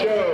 show.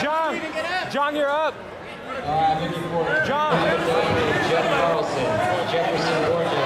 John, John, you're up. Uh, John. Jeff Carlson, Jefferson Gordon.